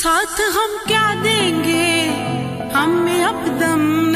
साथ हम क्या देंगे? हम अपदम